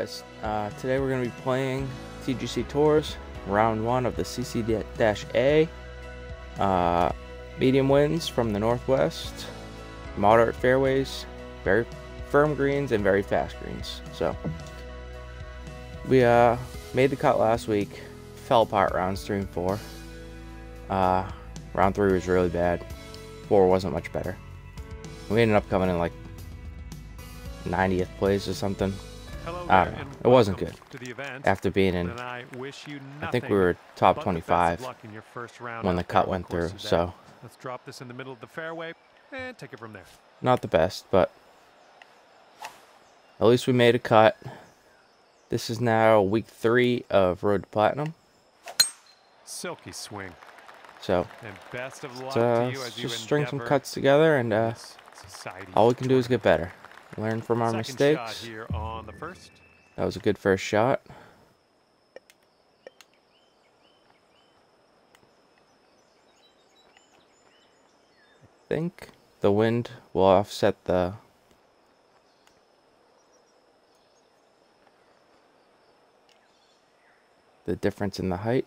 Yes, uh, today we're going to be playing TGC Tours, round one of the CC-A. Uh, medium winds from the northwest, moderate fairways, very firm greens, and very fast greens. So, we uh, made the cut last week, fell apart rounds three and four. Uh, round three was really bad, four wasn't much better. We ended up coming in like 90th place or something. I don't know. It wasn't good. The event. After being in, I wish you I think we were top but the best of 25 luck in your first round when the cut went through, so Let's drop this in the middle of the fairway and take it from there. not the best, but at least we made a cut. This is now week three of Road to Platinum, Silky swing. so And best of luck let's, uh, to you as you just string some cuts together, and uh, all we can do is get better, learn from our Second mistakes. Shot here on the first. That was a good first shot. I think the wind will offset the the difference in the height.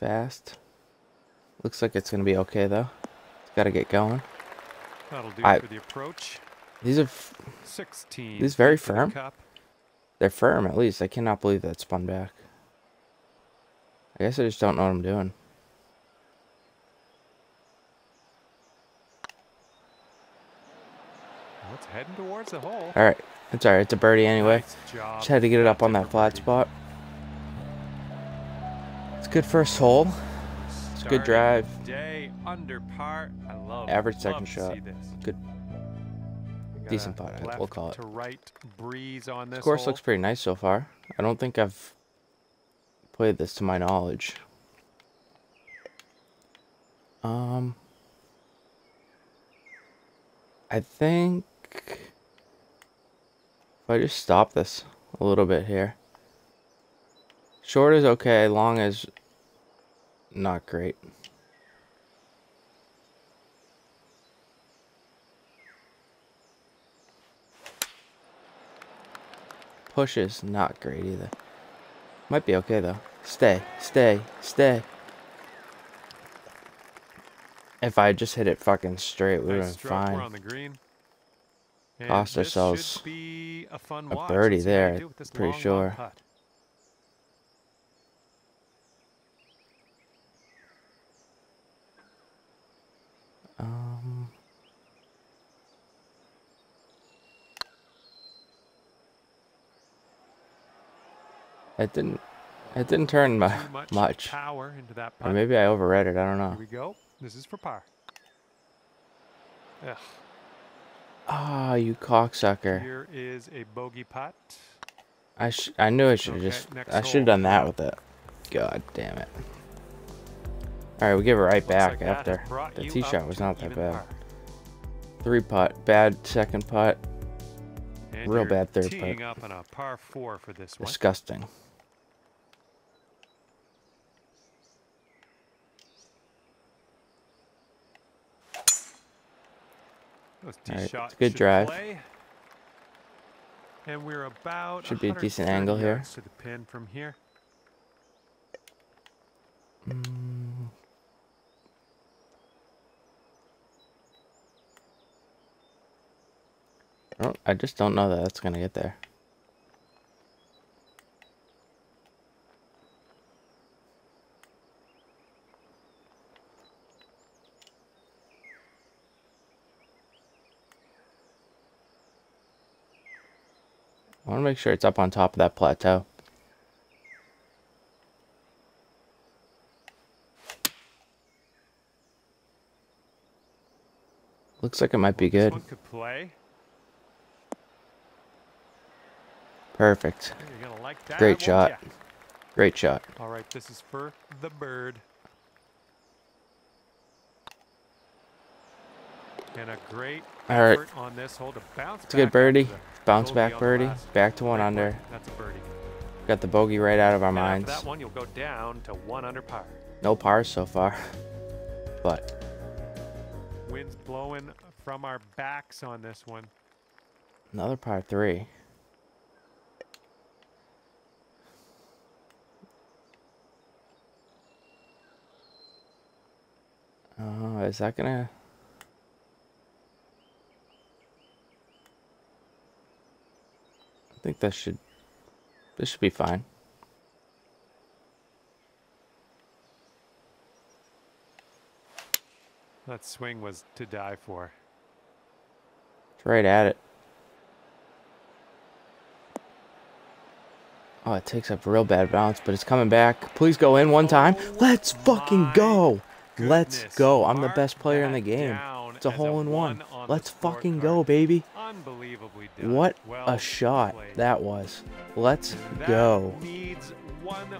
Fast. Looks like it's gonna be okay though. It's gotta get going. That'll do I- for the approach. These are 16. These very the firm. they're firm at least. I cannot believe that spun back. I guess I just don't know what I'm doing. Well, it's heading towards the hole. All right, it's all right. It's a birdie anyway. Nice. Just had to get it up on that flat spot. Good first hole. It's a good drive. Day under par. I love Average second to shot. Good. Decent putt, we'll call it. To right breeze on this This course hole. looks pretty nice so far. I don't think I've played this to my knowledge. Um, I think if I just stop this a little bit here. Short is okay, long is not great. Push is not great either. Might be okay though. Stay, stay, stay. If I just hit it fucking straight, we would have Nice been. We're fine. on the green. Cost ourselves a, fun a watch. birdie Let's see how we there, do with this pretty sure. putt. It didn't. It didn't turn mu- much, much. power into that Or maybe I overread it. I don't know. Here we go. This is for par. Ugh. Ah, you cocksucker! Here is a bogey putt. I sh I knew I should have Okay, just. I should have done that with it. God damn it! All right, we give it right Looks back like after. The tee shot was not that bad. par. Three putt, bad second putt, And Real bad third putt. teeing up on a par four for this one. disgusting. Alright, it's a good drive. play. And we're about Should be a decent angle here. to the pin from here. Mm. I don't- I just don't know that that's gonna get there. I want to make sure it's up on top of that plateau. Looks like it might be good. one could play. Perfect. You're gonna like that, Great shot. Great shot. All right, this is for the bird. And a great All right. on this hole to bounce It's a good birdie. Bounce back birdie. Back to one under. That's a birdie. Got the bogey right out of our minds. that one, you'll go down to one under par. No pars so far. But Wind's blowing from our backs on this one. Another par three. Uh, is that gonna? I think that should. This should be fine. That swing was to die for. It's right at it. Oh, it takes up a real bad bounce, but it's coming back. Please go in one time. Oh Let's fucking go. Let's go. I'm the best player in the game. It's a hole in one. on Let's fucking go, baby. What a shot that was. Let's go.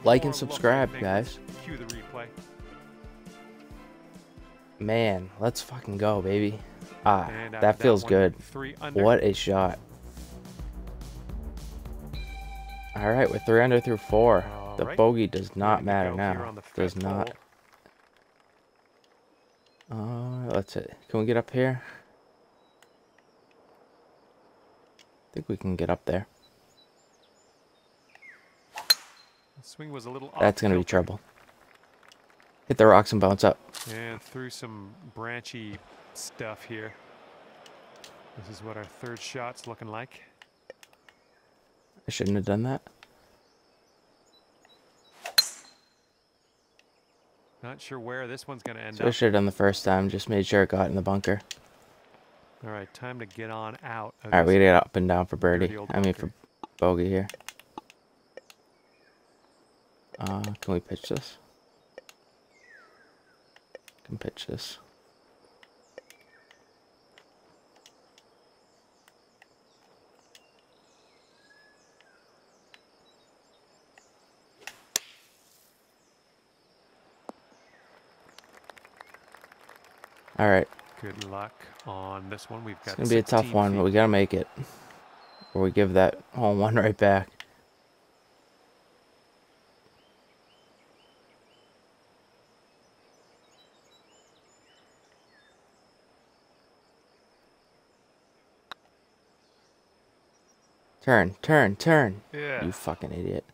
Like and subscribe, guys. Cue the replay. Man, let's fucking go, baby. Ah, that feels good. What a shot. All right, we're three under through four. The bogey does not matter now. Does not. Uh, let's see. Can we get up here? I think we can get up there. The swing was a little off That's gonna be trouble. Hit the rocks and bounce up. And through some branchy stuff here. This is what our third shot's looking like. I shouldn't have done that. Not sure where this one's going to end So I should have done the first time. Just made sure it got in the bunker. All right, time to get on out. All right, we gotta get up and down for birdie. I mean for bogey here. Uh, can we pitch this? Can pitch this. All right, Good luck on this one. We've got it's gonna be a tough 16 one, but we gotta make it. Or we give that hole in one right back. Turn, turn, turn. Yeah. You fucking idiot.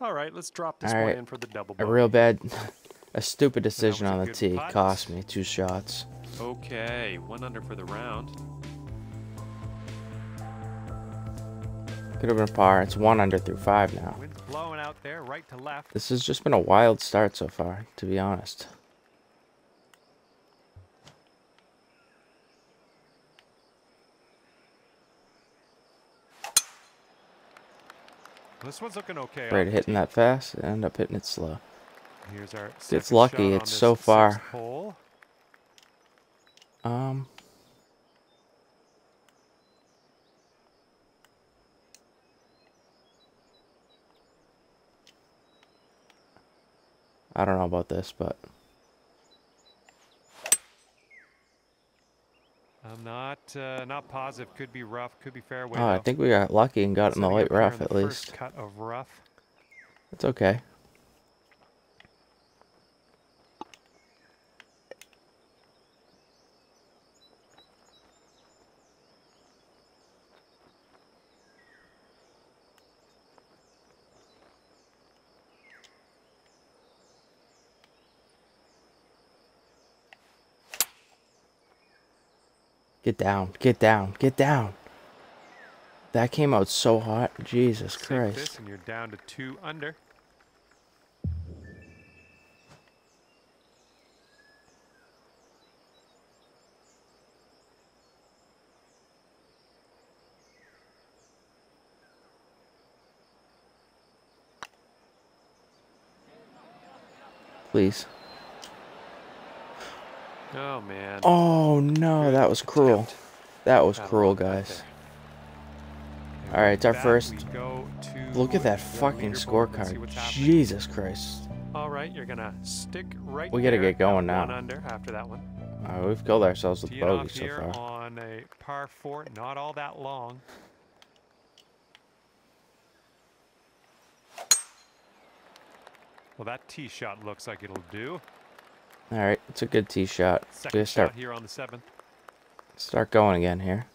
All right, let's drop this All one in for the double A real bad, a stupid decision on the tee cost me two shots. Okay, one under for the round. Could have been a par. It's one under through five now. Wind's blowing out there, right to left. This has just been a wild start so far, to be honest. This one's looking okay. Right, hitting that fast, end up hitting it slow. Here's our Gets lucky, it's so far. Hole. Um. I don't know about this, but I'm not uh, not positive. Could be rough. Could be fairway. oh, I think we got lucky and got in the light rough at the first least. Cut of rough. It's okay. Get down, get down, get down. That came out so hot. Jesus Sink Christ. this, and you're down to two under. Please. Oh man. Oh no, Good that was cruel. attempt. That was cruel, guys. All right, it's our first- go to Look at that fucking leaderboard and see scorecard. Jesus Christ. All right, you're gonna stick right. We gotta there get going One now. under after that one. Uh, we've killed ourselves with Tee it off bogey so here far. on a par four, not all that long. Well, that tee shot looks like it'll do. All right, it's a good tee shot. Second start shot here on the seventh. start going again here.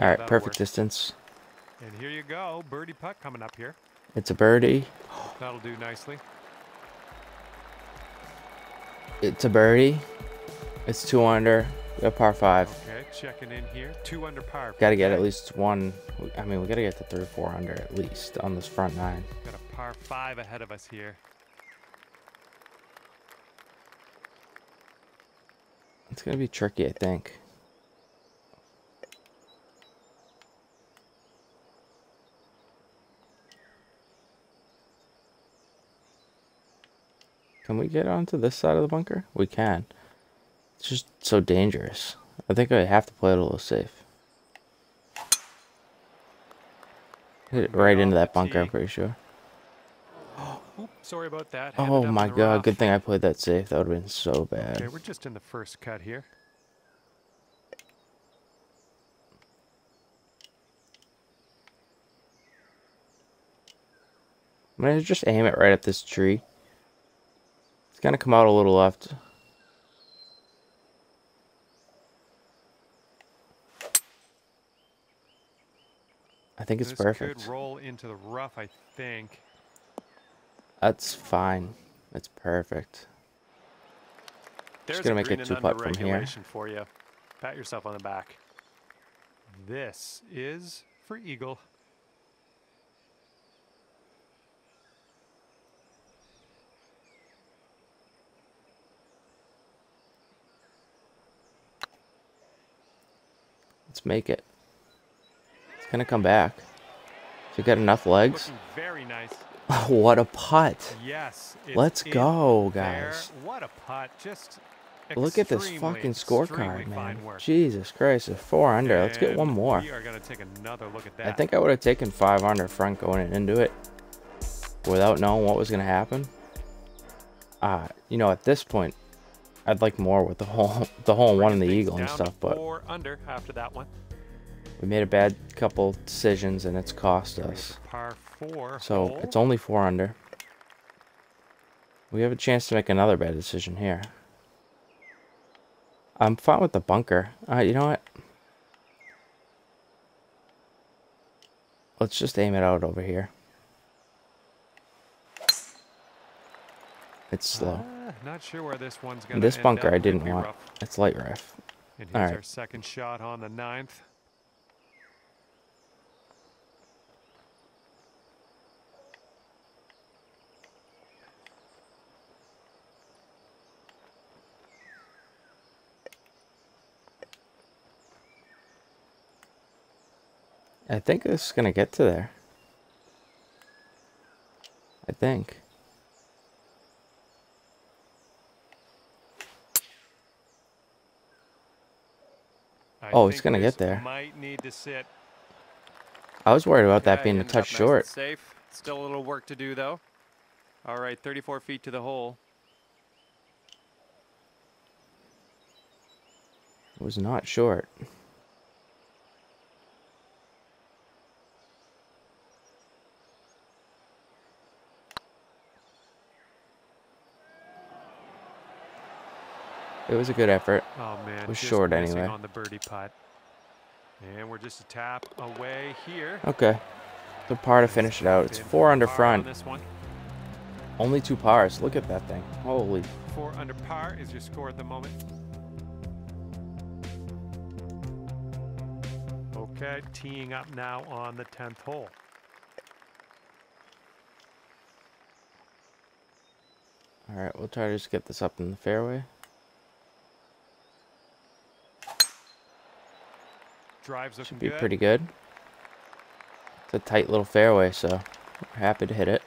All right, perfect work. distance. And here you go, birdie putt coming up here. It's a birdie. That'll do nicely. It's a birdie. It's two under. A par five. Okay, checking in here. Two under par. Got to get at least one. I mean, we got to get to three or four under at least on this front nine. Got a par five ahead of us here. It's gonna be tricky, I think. Can we get onto this side of the bunker? We can. It's just so dangerous. I think I have to play it a little safe. Hit it right into that bunker, I'm pretty sure. Sorry about that. Oh my god, rough. good thing I played that safe. That would have been so bad. Okay, we're just in the first cut here. I'm gonna just aim it right at this tree. It's gonna come out a little left. I think it's this perfect. could roll into the rough, I think. That's fine. That's perfect. There's gonna make it two putt from here. for you. Pat yourself on the back. This is for eagle. Let's make it. It's gonna come back. If you got enough legs. Very nice. what a putt. Yes. Let's go, there. guys. What a putt. Just Look at this fucking scorecard, man. Jesus Christ, a four under. Let's get one more. We are going to take another look at that. I think I would have taken five under front going into it without knowing what was going to happen. Uh, you know, at this point, I'd like more with the whole the hole one and the eagle and things down to stuff, but under after that one. we made a bad couple decisions and it's cost us. Par four. So hole. it's only four under. We have a chance to make another bad decision here. I'm fine with the bunker. Uh, you know what? Let's just aim it out over here. It's slow. Ah, not sure where this one's going to This bunker I didn't want. Rough. It's light ref. And here's Alright. our second shot on the ninth. I think this is gonna get to there. I think. Oh, it's think gonna get there. To sit. I was worried about that Okay, being a touch up nice short. Safe. Still a little work to do though. All right, 34 feet to the hole. It was not short. It was a good effort. Oh man, it Was short anyway. on the birdie putt. And we're just a tap away here. Okay. The par to finish it out. It's four under on front. This one. Only two pars. Look at that thing. Holy. Four under par is your score at the moment. Okay, teeing up now on the 10th hole. Alright, we'll try to just get this up in the fairway. Drives Should be good. pretty good. It's a tight little fairway, so we're happy to hit it.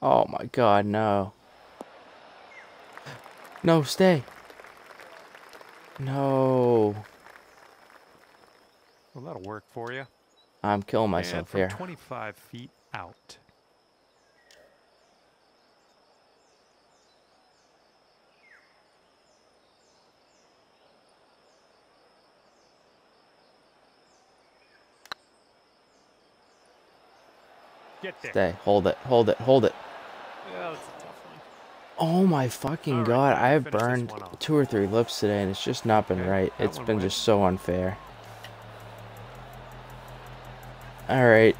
Oh my god, no. No, stay. No. Well, that'll work for you. I'm killing myself from here. 25 feet out. Get there. Stay. Hold it. Hold it. Hold it. Yeah, that's a tough one. Oh my fucking right, god. I've burned two or three lips today and it's just not been Okay, right. It's been went. just so unfair. Alright.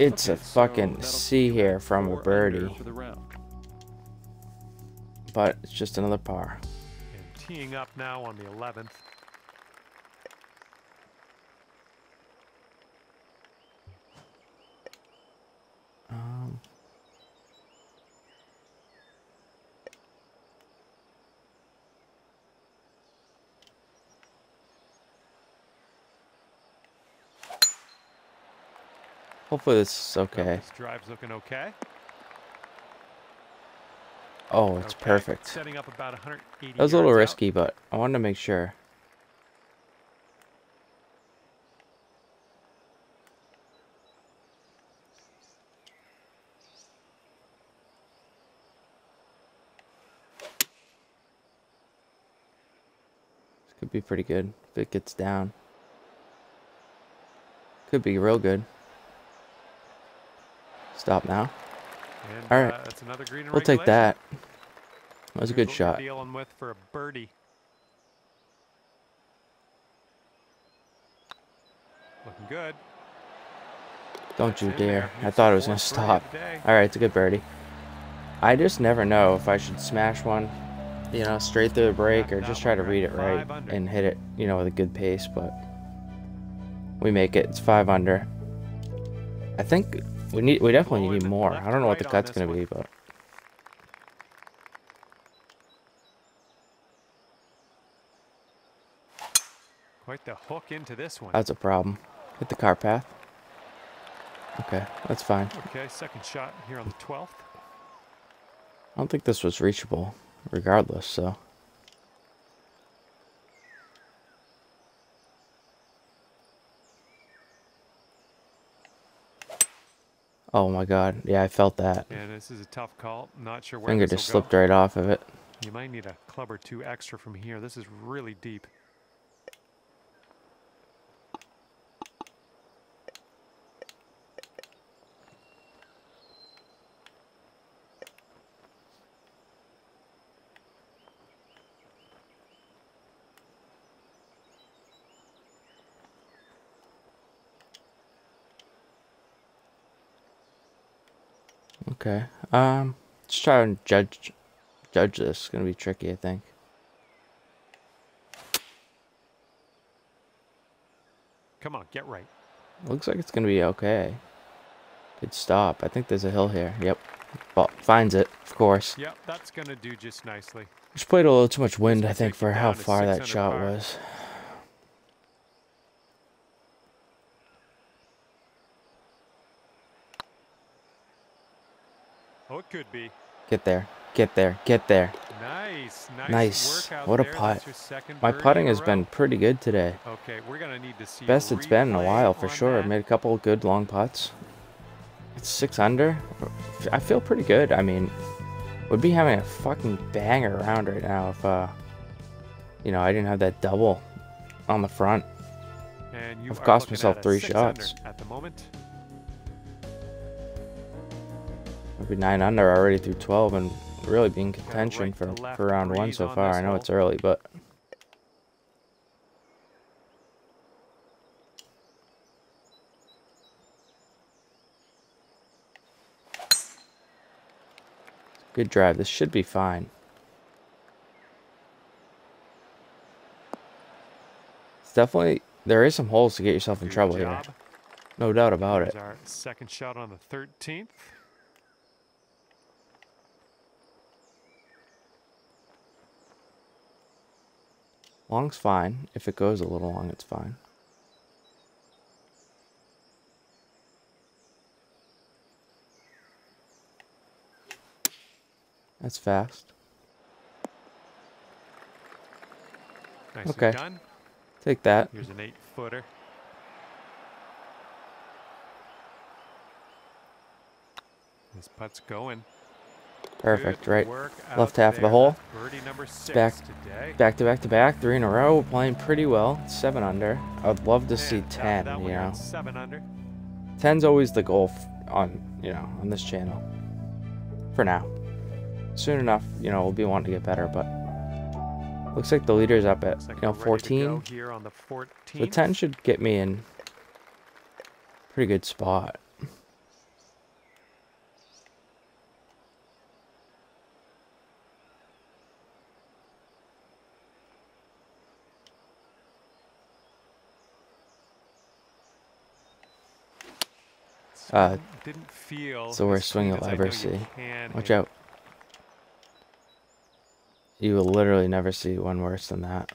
It's a Okay, so fucking that'll C here from a birdie. For the round. But it's just another par. And teeing up now on the 11th. Um, hopefully this is okay. This drive's looking okay. Oh, it's Okay, perfect. Setting up about 180 That was a little yards out. risky, but I wanted to make sure. This could be pretty good if it gets down. Could be real good. Stop now. And, All right. uh, that's another green We'll take that. That was a good shot. Dealing with for a birdie. Looking good. Don't you That's dare. I thought it was going to fourth birdie of stop. Alright, it's a good birdie. I just never know if I should smash one, you know, straight through the break or just try to read it right and hit it, you know, with a good pace, but we make it. It's five under. I think we need we definitely need more. I don't know what the cut's gonna be, but Quite the hook into this one. that's a problem. Hit the car path. Okay, that's fine. Okay, second shot here on the 12th. I don't think this was reachable, regardless, so. Oh my god, yeah, I felt that. And this is a tough call. Not sure where Finger just slipped right off of it. You might need a club or two extra from here. This is really deep. Okay. Um, let's try and judge judge this. It's gonna be tricky, I think. Come on, get right. Looks like it's gonna be okay. Good stop. I think there's a hill here. Yep. Well, finds it, of course. Yep, that's going to do just nicely. Just played a little too much wind, I think, for how far that shot par. was. Could be. Get there. Get there. Get there. Nice, nice. Nice. What a putt. That's your second My putting has been pretty good today. Okay, we're gonna need to see. Best it's been in a while for sure. that. Made a couple good long putts. It's six under. I feel pretty good. I mean, would be having a fucking banger round right now if uh, you know, I didn't have that double on the front. And you I've cost myself three shots. at the moment. Maybe nine under already through 12 and really be in contention for, for round one so on far. I know it's early, but good drive. This should be fine. It's definitely there is some holes to get yourself in Good trouble here. No doubt about it. our second shot on the 13th. Long's fine. If it goes a little long, it's fine. That's fast. Nicely Okay. done. Take that. Here's an eight footer. This putt's going. Perfect, right? left half of the hole. Birdie number six back- today. Back to back to back, three in a row. We're playing pretty well. Seven under. I would love to see And ten. you know, Seven under. ten's always the goal f- on you know on this channel. For now. Soon enough, you know, we'll be wanting to get better, but looks like the leader's up at like you know we're ready to 14. here on the 14th. So 10 should get me in pretty good spot. Uh, Swing didn't feel it's the worst as swing clean you'll as Uh, I ever know you see. can Watch out. You will literally never see one worse than that.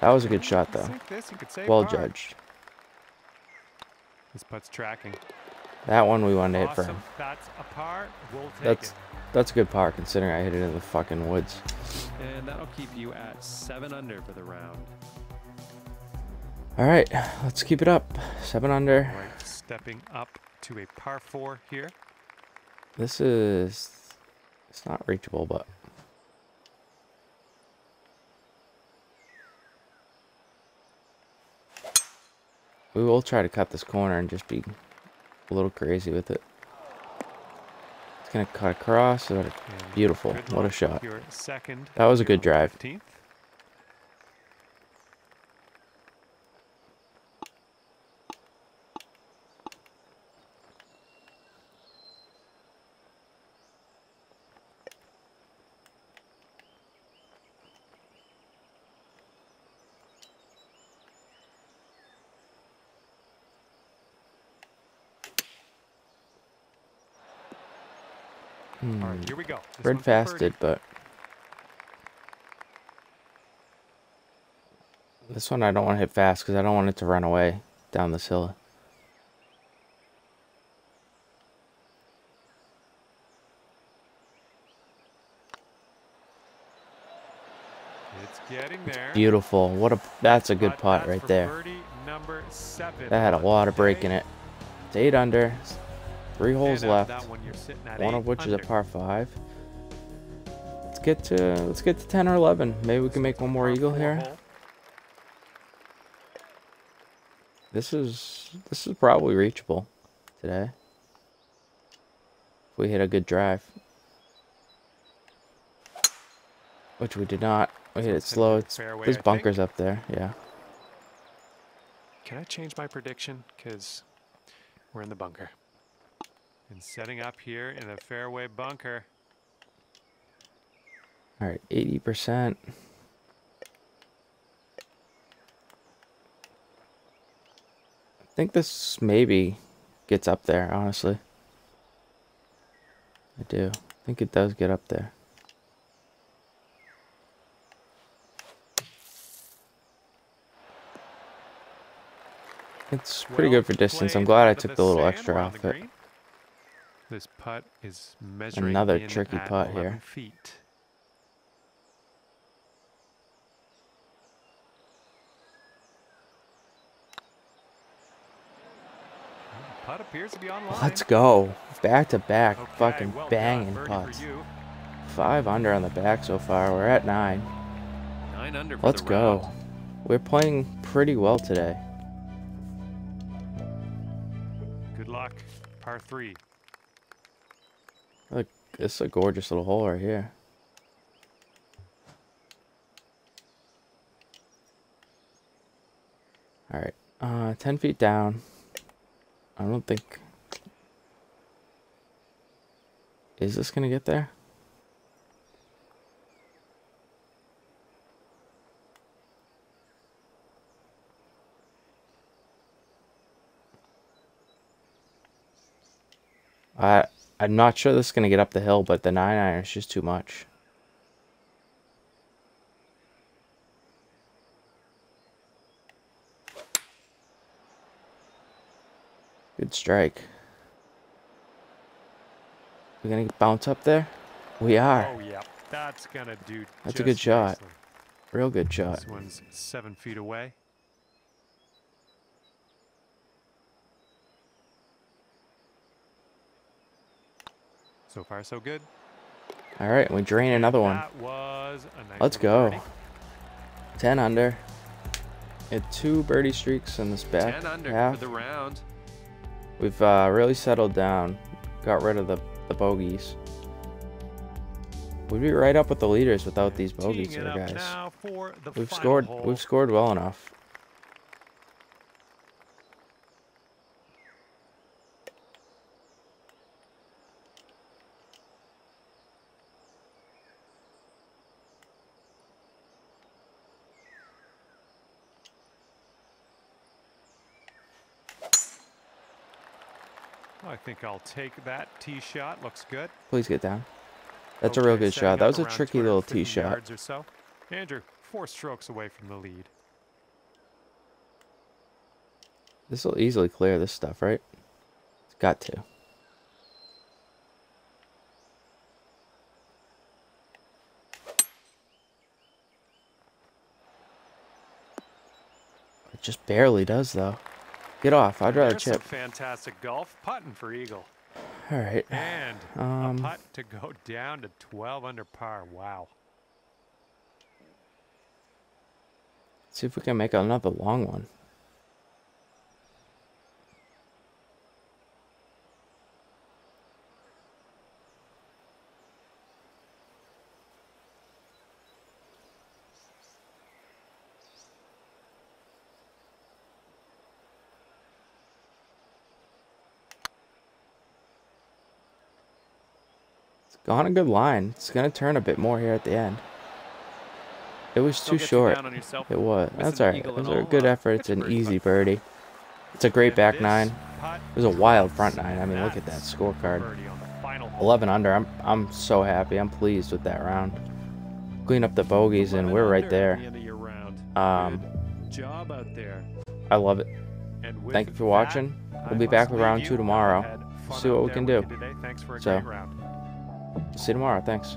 That was a good shot, though. Sink this, you could say Well judged. This putt's tracking. That one we wanted to hit for him. That's a par. We'll take That's it. that's a good par considering I hit it in the fucking woods. And that'll keep you at seven under for the round. All right, let's keep it up. Seven under. Right, stepping up to a par four here. This is it's not reachable, but we will try to cut this corner and just be a little crazy with it. It's gonna cut across. so that- And Beautiful. What a shot. Your second. That was a good drive. 15th. All Hmm. right, here we go. Red one's for birdie. fasted, but this one I don't want to hit fast because I don't want it to run away down this hill. It's getting there. Beautiful. What a that's a good putt right there. seven That had a lot of break in it. It's eight under. Three holes left. One, you're sitting at One of which is a par five. Get to let's get to ten or eleven. Maybe we can make one more eagle here. This is this is probably reachable today. If we hit a good drive. Which we did not. We hit it It's slow. It's fairway, there's bunkers up there. Yeah. Can I change my prediction? Because we're in the bunker. And setting up here in a fairway bunker. All right, eighty percent. I think this maybe gets up there. Honestly, I do. I think it does get up there. It's pretty good for distance. I'm glad I took the little extra off it. This putt is measuring Another tricky putt here. Feet. Appears to be online. Let's go. Back to back, Okay, fucking well banging putts. Five under on the back so far. We're at nine. Nine under Let's go. round. We're playing pretty well today. Good luck. Par three. Look, this is a gorgeous little hole right here. All right, uh, ten feet down. I don't think. Is this gonna get there? I I'm not sure this is gonna get up the hill, but the nine iron is just too much. Good strike. We're gonna bounce up there? We are. Oh, yeah. That's going to do That's a good shot. nicely. Real good shot. This one's seven feet away. So far, so good. All right, we drain another one. That was a nice Let's go. birdie. 10 under. Had two birdie streaks in this back 10 under half. For the round. We've uh, really settled down. Got rid of the, the bogeys. We'd be right up with the leaders without these bogeys here, guys. now for the We've scored. hole. We've scored well enough. I think I'll take that tee shot. Looks good. Please get down. That's a real good shot. That was a tricky little tee shot. Or so. Andrew, four strokes away from the lead. This will easily clear this stuff, right? It's got to. It just barely does, though. Get off. I'd rather There's chip. fantastic golf putting for Eagle. All right. And Um, a putt to go down to 12 under par. Wow. See if we can make another long one. Gone a good line. It's gonna turn a bit more here at the end. It was too short. on. It was. That's alright. eagle Those and are all, good efforts. it's An easy birdie. It's a great back nine. It was a wild front nine. I mean, look at that scorecard. birdie on the final hole. 11 under. I'm I'm so happy. I'm pleased with that round. Clean up the bogeys and we're right there. the end of your round. Um, job out there. I love it. Thank you for watching. We'll be back with round two tomorrow. had We'll fun see what we can do. Thanks for a So. See you tomorrow. Thanks.